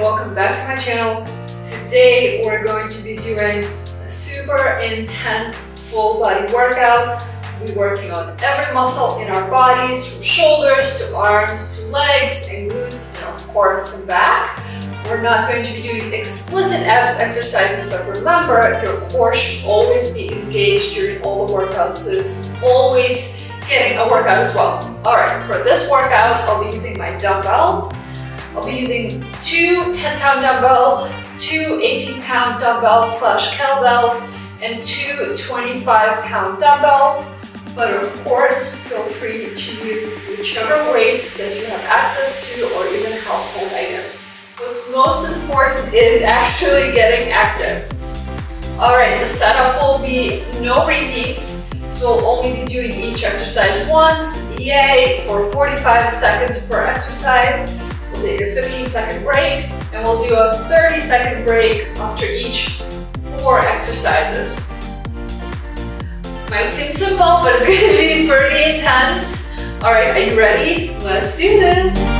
welcome back to my channel. Today we're going to be doing a super intense full body workout. We're working on every muscle in our bodies from shoulders to arms to legs and glutes and of course some back. We're not going to be doing explicit abs exercises, but remember your core should always be engaged during all the workouts, so it's always getting a workout as well. All right, for this workout, I'll be using my dumbbells. I'll be using two 10 pound dumbbells, two 18 pound dumbbells slash kettlebells, and two 25 pound dumbbells. But of course, feel free to use whichever weights that you have access to or even household items. What's most important is actually getting active. All right, the setup will be no repeats. So we'll only be doing each exercise once, yay, for 45 seconds per exercise. Take a 15 second break and we'll do a 30 second break after each four exercises. Might seem simple, but it's gonna be pretty intense. All right, are you ready? Let's do this.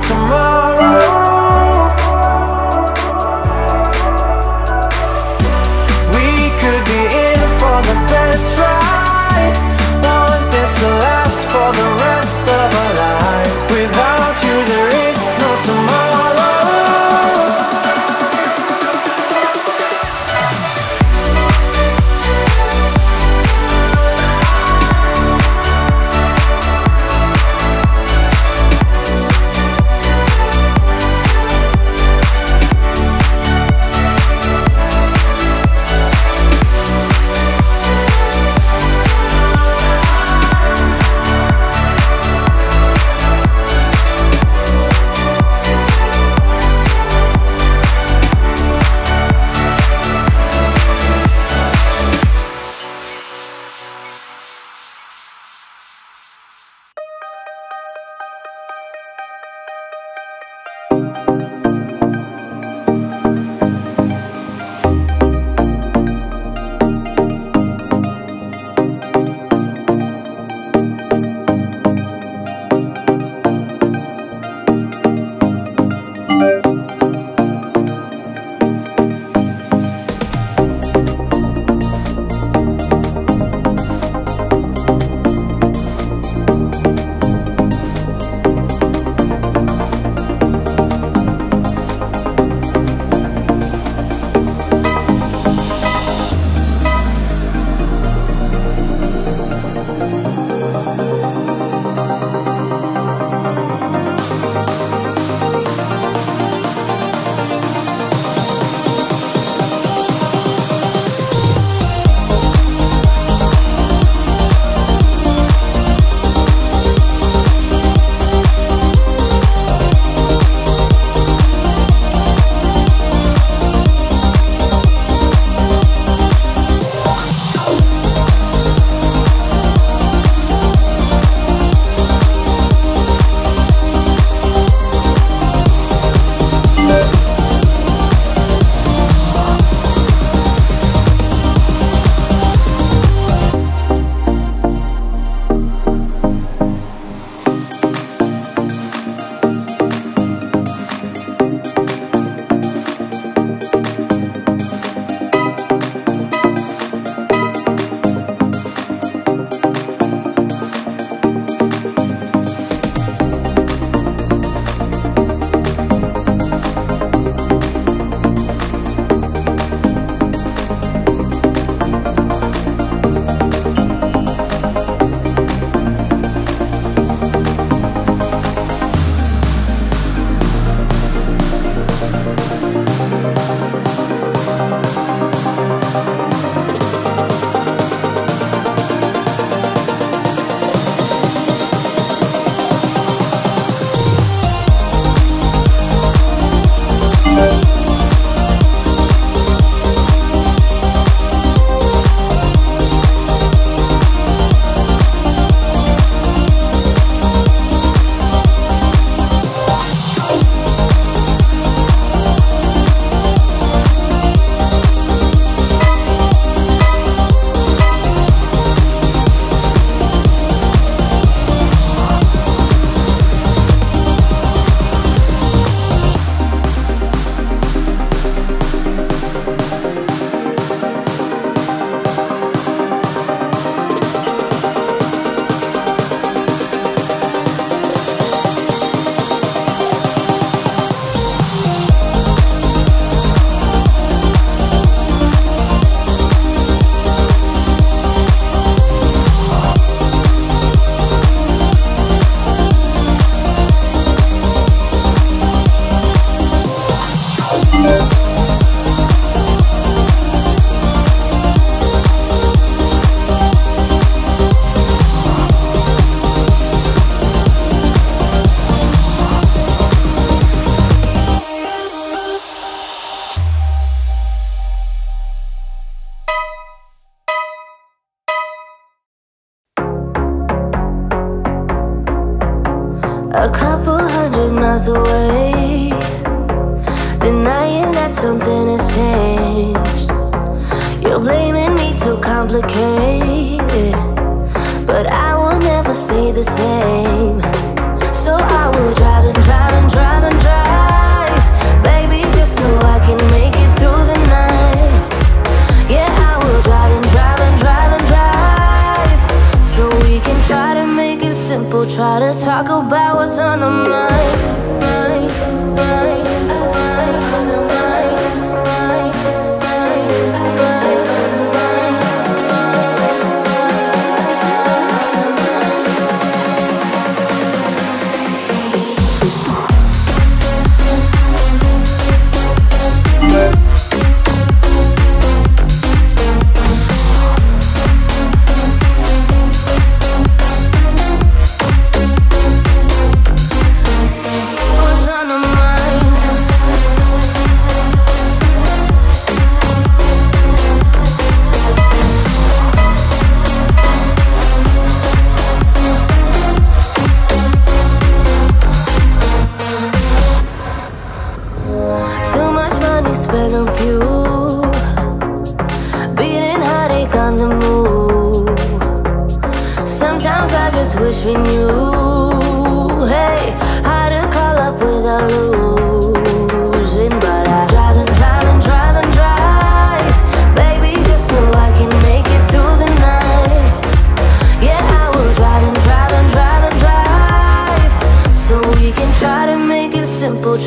Tomorrow.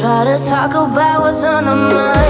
Try to talk about what's on mind. mind,